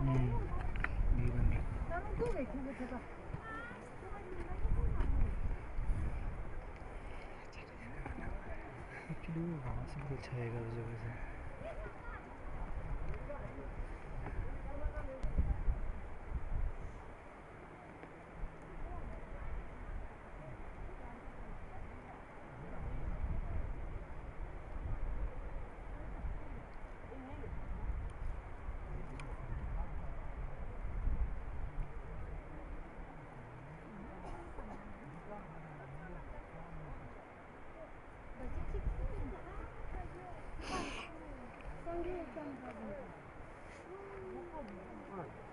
음, 이건. 나는 또 왜, 그거 제가. 누가 승부차에 가지고 Thank you.